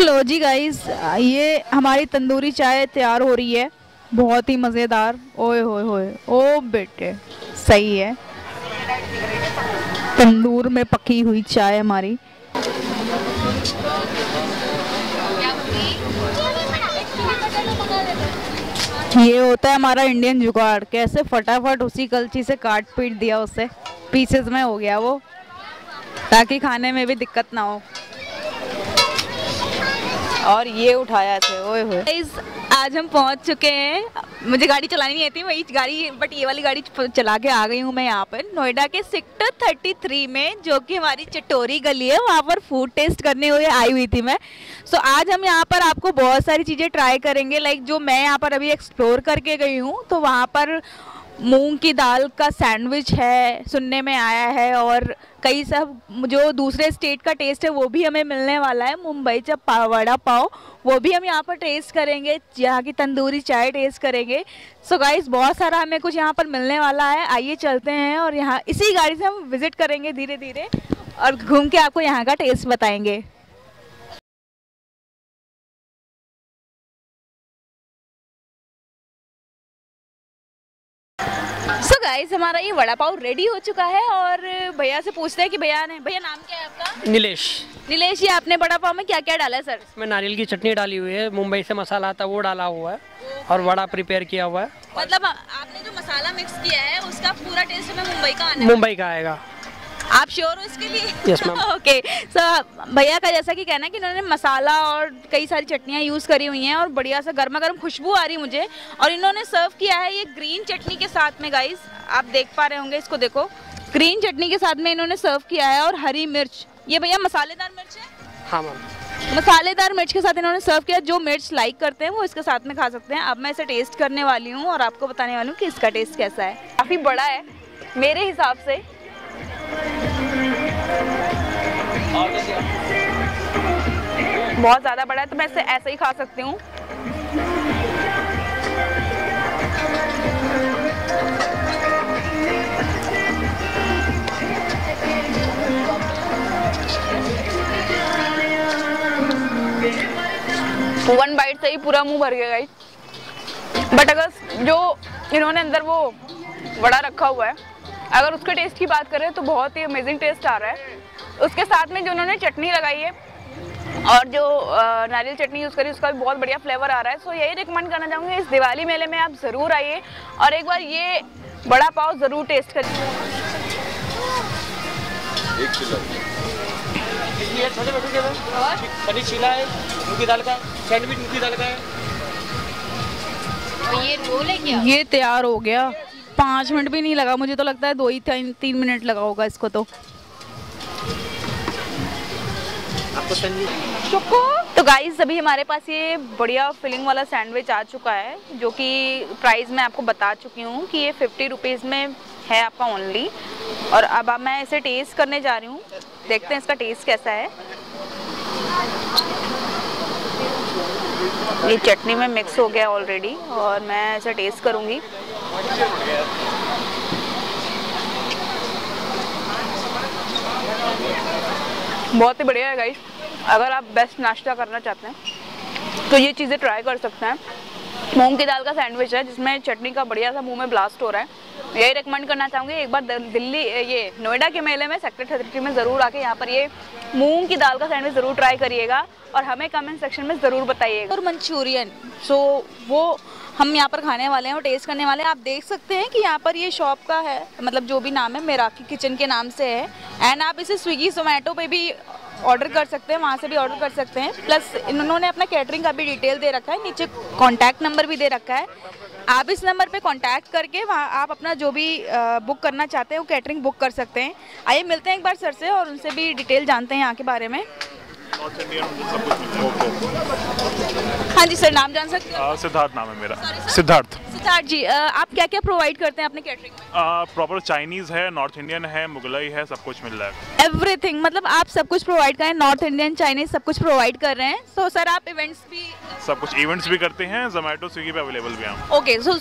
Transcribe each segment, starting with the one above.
लो जी guys ये हमारी तंदूरी चाय तैयार हो रही है। बहुत ही मज़ेदार। ओए, होए होए। ओ बेटे, सही है। तंदूर में पकी हुई चाय हमारी। ये होता है हमारा इंडियन जुगाड़। कैसे फटाफट उसी कलची से काट पीट दिया उसे। पीसेस में हो गया वो। ताकि खाने में भी दिक्कत ना हो। और ये उठाया ऐसे ओए होए। आज हम पहुँच चुके हैं। मुझे गाड़ी चलानी नहीं आती वही गाड़ी बट ये वाली गाड़ी चला के आ गई हूँ मैं यहाँ पर। नोएडा के सेक्टर 33 में जो कि हमारी चटोरी गली है वहाँ पर फ़ूड टेस्ट करने हुए आई हुई थी मैं। सो so, आज हम यहाँ पर आपको बहुत सारी चीज़ें ट्राई करेंगे लाइक जो मैं यहाँ पर अभी एक्सप्लोर करके गई हूँ तो वहाँ पर मूंग की दाल का सैंडविच है, सुनने में आया है और कई सब जो दूसरे स्टेट का टेस्ट है, वो भी हमें मिलने वाला है। मुंबई चा पाव वड़ा पाव, वो भी हम यहाँ पर टेस्ट करेंगे, यहाँ की तंदूरी चाय टेस्ट करेंगे। सो so गाइस बहुत सारा हमें कुछ यहाँ पर मिलने वाला है। आइए चलते हैं और यहाँ, इसी गाड़ी से हम विज़िट करेंगे धीरे धीरे और घूम के आपको यहाँ का टेस्ट बताएँगे। सो so गाइस हमारा ये वड़ा पाव रेडी हो चुका है और भैया से पूछते हैं कि भैया ने भैया नाम क्या है आपका? नीलेश। नीलेश ये आपने वड़ा पाव में क्या क्या डाला है सर इसमें नारियल की चटनी डाली हुई है मुंबई से मसाला आता है वो डाला हुआ है और वड़ा प्रिपेयर किया हुआ है। मतलब आपने जो मसाला मिक्स किया है उसका पूरा टेस्ट हमें मुंबई का आना मुंबई का आएगा। आप श्योर हो इसके लिए? Yes, ma'am. ओके सो भैया का जैसा कि कहना है कि इन्होंने मसाला और कई सारी चटनियाँ यूज़ करी हुई हैं और बढ़िया सा गर्मा गर्म खुशबू आ रही है मुझे। और इन्होंने सर्व किया है ये ग्रीन चटनी के साथ में गाइस आप देख पा रहे होंगे इसको देखो. ग्रीन चटनी के साथ में इन्होंने सर्व किया है और हरी मिर्च। ये भैया मसालेदार मिर्च है? हाँ मैम मसालेदार मिर्च के साथ इन्होंने सर्व किया। जो मिर्च लाइक करते हैं वो इसके साथ में खा सकते हैं। अब मैं इसे टेस्ट करने वाली हूँ और आपको बताने वाली हूँ कि इसका टेस्ट कैसा है। काफ़ी बड़ा है मेरे हिसाब से। बहुत ज़्यादा बड़ा है तो मैं इसे ऐसे ही खा सकती हूँ। वन बाइट से ही पूरा मुँह भर गया गाइस बट अगर जो इन्होंने अंदर वो बड़ा रखा हुआ है, अगर उसके टेस्ट की बात करें तो बहुत ही अमेजिंग टेस्ट आ रहा है। उसके साथ में जो उन्होंने चटनी लगाई है और जो नारियल चटनी यूज़ करी उसका भी बहुत बढ़िया फ्लेवर आ रहा है। सो यही रिकमेंड करना चाहूँगी इस दिवाली मेले में आप ज़रूर आइए और एक बार ये बड़ा पाव ज़रूर टेस्ट करिए। पनीर चीला है मूँगी दाल का सैंडविच मूँगी दाल का है। ये रोल है क्या? ये तैयार हो गया। पाँच मिनट भी नहीं लगा मुझे तो लगता है दो ही तीन मिनट लगा होगा इसको तो। तो गाइस अभी हमारे पास ये बढ़िया फिलिंग वाला सैंडविच आ चुका है, जो कि प्राइस मैं आपको बता चुकी हूँ कि ये फिफ्टी रुपीज़ में है आपका ओनली और अब मैं इसे टेस्ट करने जा रही हूँ। देखते हैं इसका टेस्ट कैसा है। ये चटनी में मिक्स हो गया ऑलरेडी और मैं इसे टेस्ट करूँगी। बहुत ही बढ़िया है गाइस अगर आप बेस्ट नाश्ता करना चाहते हैं तो ये चीज़ें ट्राई कर सकते हैं। मूंग की दाल का सैंडविच है, जिसमें चटनी का बढ़िया सा मुँह में ब्लास्ट हो रहा है। यही रिकमेंड करना चाहूँगी, एक बार दिल्ली, ये नोएडा के मेले में सेक्टर थर्टी में ज़रूर आके यहाँ पर ये मूंग की दाल का सैंडविच ज़रूर ट्राई करिएगा और हमें कमेंट सेक्शन में ज़रूर बताइएगा। और मंचूरियन। सो वो हम यहाँ पर खाने वाले हैं और टेस्ट करने वाले हैं। आप देख सकते हैं कि यहाँ पर ये शॉप का है मतलब जो भी नाम है मेराकी किचन के नाम से है। एंड आप इसे स्विगी जोमेटो पे भी ऑर्डर कर सकते हैं वहाँ से भी ऑर्डर कर सकते हैं। प्लस इन्होंने अपना कैटरिंग का भी डिटेल दे रखा है नीचे कॉन्टैक्ट नंबर भी दे रखा है। आप इस नंबर पे कांटेक्ट करके वहाँ आप अपना जो भी बुक करना चाहते हैं वो कैटरिंग बुक कर सकते हैं। आइए मिलते हैं एक बार सर से और उनसे भी डिटेल जानते हैं यहाँ के बारे में। हाँ जी सर नाम जान सकते हैं? सिद्धार्थ नाम है मेरा। सिद्धार्थ। सिद्धार्थ जी आप क्या क्या प्रोवाइड करते हैं अपने कैटरिंग में? प्रॉपर चाइनीज़ है नॉर्थ इंडियन है मुगलई है सब कुछ मिल रहा है। एवरीथिंग मतलब आप सब कुछ प्रोवाइड करें नॉर्थ इंडियन चाइनीज़ सब कुछ प्रोवाइड कर रहे हैं। तो सर आप इवेंट्स भी सब कुछ इवेंट्स भी करते हैं जोमेटो स्विगी पे अवेलेबल भी हैं ओके सो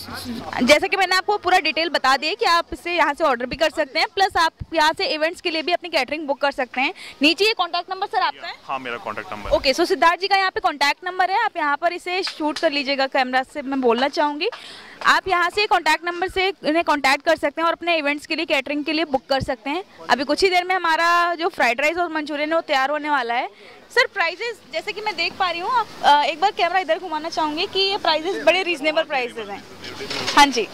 जैसे कि मैंने आपको पूरा डिटेल बता दिया कि आप इसे यहाँ से ऑर्डर भी कर सकते हैं प्लस आप यहाँ से इवेंट्स के लिए भी अपनी कैटरिंग बुक कर सकते हैं। नीचे ये कॉन्टैक्ट नंबर सर आपका है? हाँ मेरा contact number okay so Siddharth ji का यहाँ पे कॉन्टैक्ट नंबर है आप यहाँ पर इसे शूट कर लीजिएगा कैमरा से मैं बोलना चाहूँगी। आप यहाँ से कॉन्टैक्ट नंबर से इन्हें कॉन्टैक्ट कर सकते हैं और अपने इवेंट्स के लिए कैटरिंग के लिए बुक कर सकते हैं। अभी कुछ ही देर में हमारा जो फ्राइड राइस और मंचूरियन है वो तैयार होने वाला है। सर प्राइजेस जैसे कि मैं देख पा रही हूँ एक बार कैमरा इधर घुमाना चाहूँगी कि ये प्राइजेस बड़े रीजनेबल प्राइजेस हैं। हाँ जी।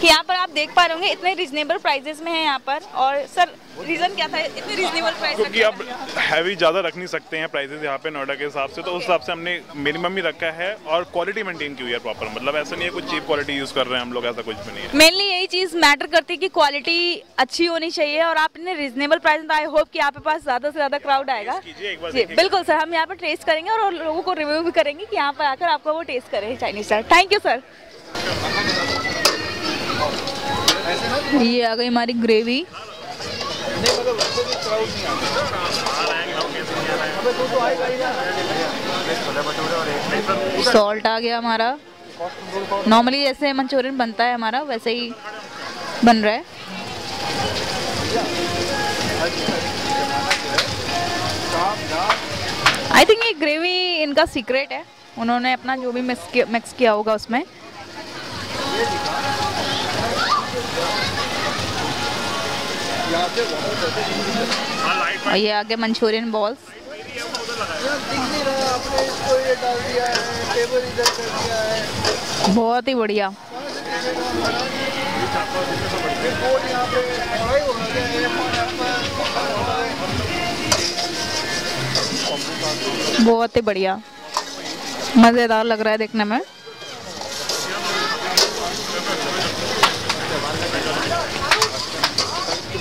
कि यहाँ पर आप देख पा रहे होंगे इतने रीजनेबल प्राइजेस में है यहाँ पर। और सर रीजन क्या था? इतने रीजनेबल प्राइस क्योंकि अब हैवी ज़्यादा रख नहीं सकते हैं प्राइसेस यहाँ पे नोएडा के हिसाब से तो उस हिसाब से हमने मिनिमम ही रखा है और क्वालिटी मेंटेन की हुई है प्रॉपर मतलब ऐसा नहीं है कुछ चीप क्वालिटी यूज़ कर रहे हैं हम लोग ऐसा कुछ भी नहीं है। मेनली यही चीज़ मैटर करती है कि क्वालिटी अच्छी होनी चाहिए और आप इतने रीजनेबल प्राइस आई होप कि आपके पास ज़्यादा से ज़्यादा क्राउड आएगा। कीजिए एक बार जी बिल्कुल सर हम यहाँ पर टेस्ट करेंगे और लोगों को रिव्यू भी करेंगे कि यहाँ पर आकर आपको वो टेस्ट करें Chinese sir thank you sir ये आ गई हमारी ग्रेवी सॉल्ट आ गया हमारा। नॉर्मली जैसे मंचूरियन बनता है हमारा वैसे ही बन रहा है। आई थिंक ये ग्रेवी इनका सीक्रेट है। उन्होंने अपना जो भी मिक्स किया होगा उसमें। ये आगे मंचूरियन बॉल्स बहुत ही बढ़िया। बहुत ही बढ़िया। मज़ेदार लग रहा है देखने में।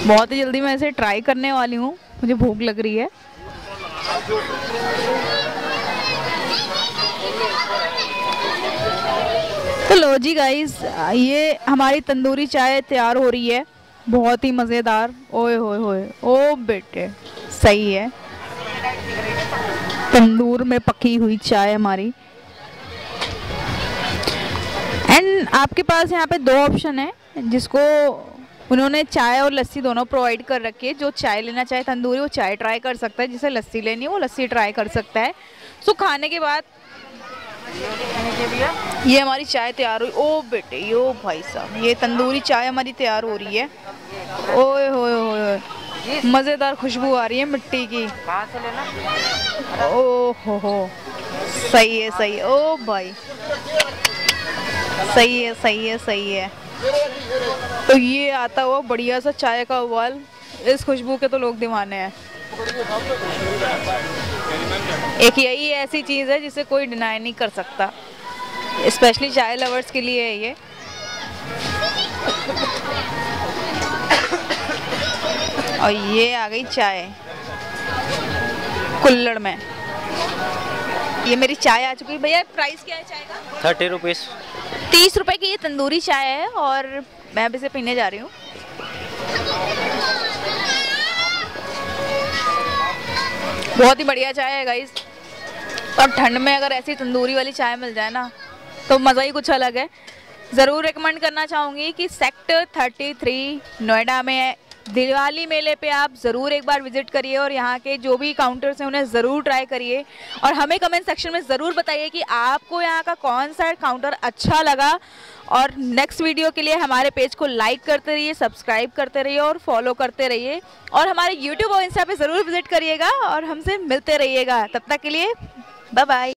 बहुत ही जल्दी मैं इसे ट्राई करने वाली हूँ। मुझे भूख लग रही है। तो लो जी गाइस ये हमारी तंदूरी चाय तैयार हो रही है। बहुत ही मज़ेदार। ओए होए होए। ओ बेटे, सही है। तंदूर में पकी हुई चाय हमारी। एंड आपके पास यहाँ पे दो ऑप्शन है जिसको उन्होंने चाय और लस्सी दोनों प्रोवाइड कर रखी है। जो चाय लेना चाहे तंदूरी वो चाय ट्राई कर सकता है। जिसे लस्सी लेनी है वो लस्सी ट्राई कर सकता है। सो so, खाने के बाद ये हमारी चाय तैयार हुई। ओ बेटे यो भाई साहब ये तंदूरी चाय हमारी तैयार हो रही है। ओए होए। मज़ेदार खुशबू आ रही है मिट्टी की। ओ हो हो सही है सही है। ओ भाई, सही है सही है सही है। तो ये आता हुआ बढ़िया सा चाय का उबाल। इस खुशबू के तो लोग दीवाने हैं। एक यही ऐसी चीज़ है जिसे कोई डिनाई नहीं कर सकता। स्पेशली चाय लवर्स के लिए है ये। और ये आ गई चाय। कुल्लड़ में। ये मेरी चाय आ चुकी है। भैया प्राइस क्या है चाय का? थर्टी रुपीज़ तीस रुपए की ये तंदूरी चाय है और मैं अब इसे पीने जा रही हूँ। बहुत ही बढ़िया चाय है गाइस और ठंड में अगर ऐसी तंदूरी वाली चाय मिल जाए ना तो मज़ा ही कुछ अलग है। ज़रूर रिकमेंड करना चाहूँगी कि सेक्टर 33 नोएडा में दिवाली मेले पे आप ज़रूर एक बार विज़िट करिए और यहाँ के जो भी काउंटर्स हैं उन्हें ज़रूर ट्राई करिए। और हमें कमेंट सेक्शन में ज़रूर बताइए कि आपको यहाँ का कौन सा काउंटर अच्छा लगा। और नेक्स्ट वीडियो के लिए हमारे पेज को लाइक करते रहिए, सब्सक्राइब करते रहिए और फॉलो करते रहिए। और हमारे यूट्यूब और इंस्टा पर ज़रूर विज़िट करिएगा और हमसे मिलते रहिएगा। तब तक के लिए बाय बाय